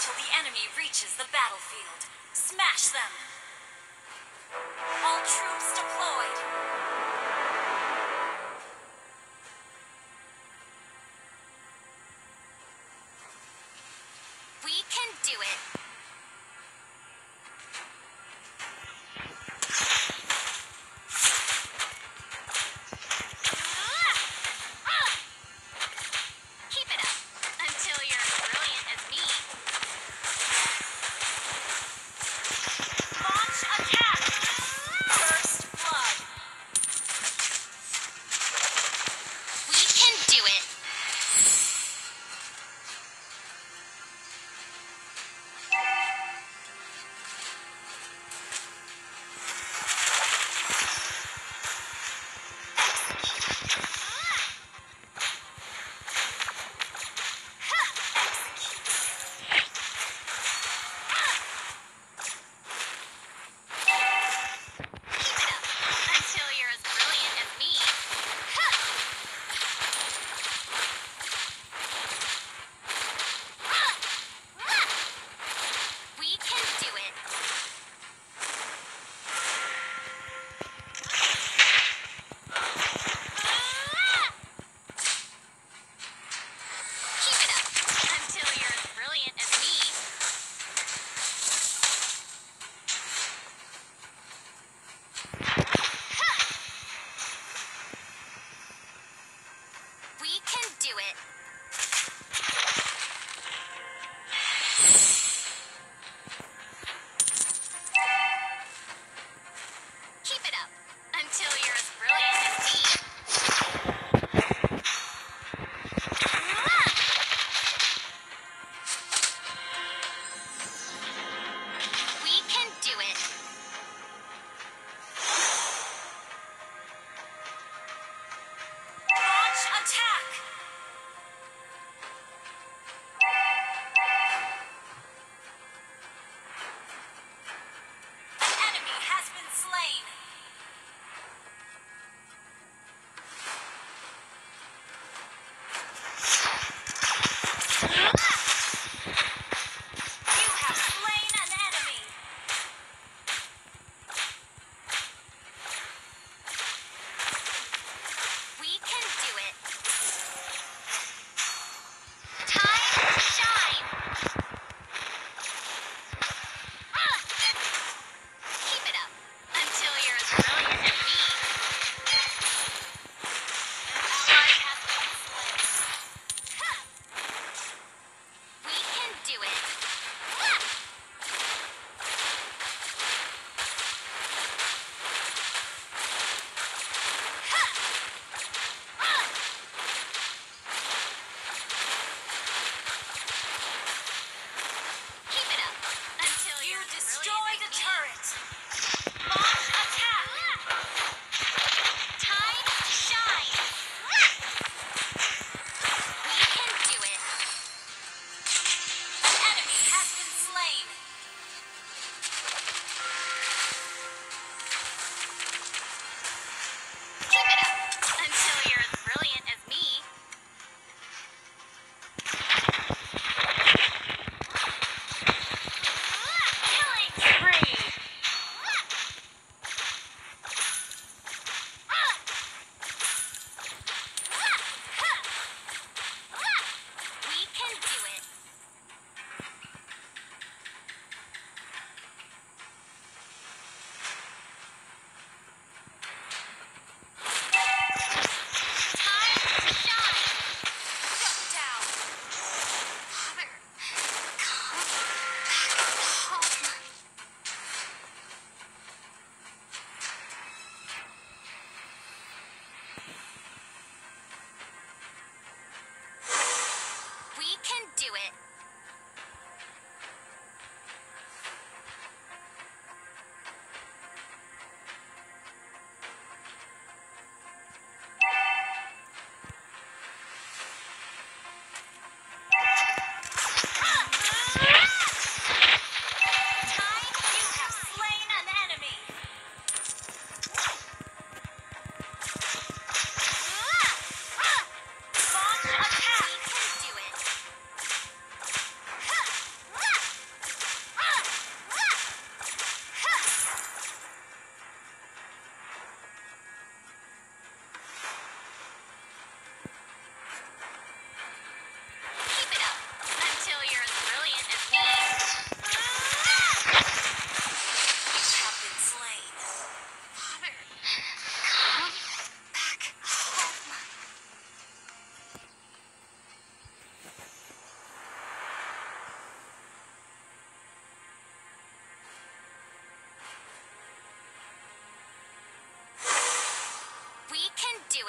until the enemy reaches the battlefield. Smash them! Slain!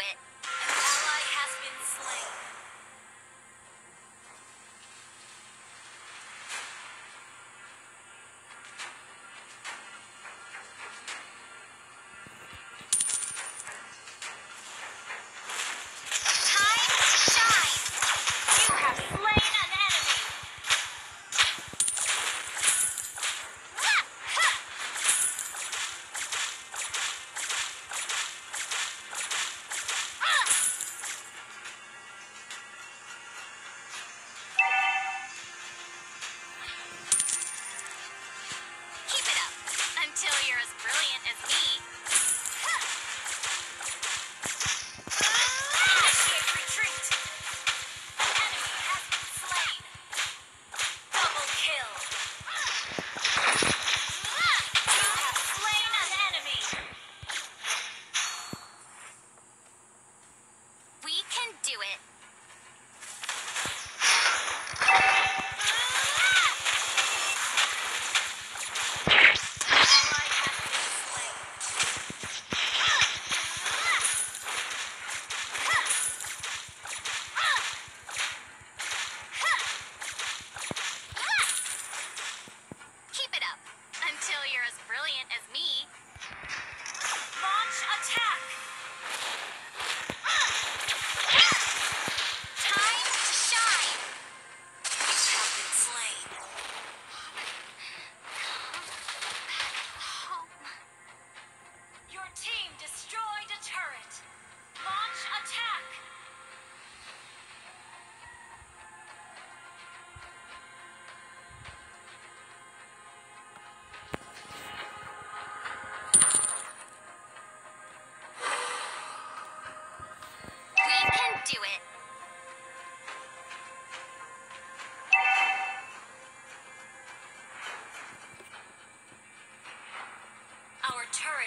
it.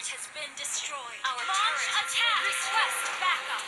turret has been destroyed. Our Launch attack! Request backup!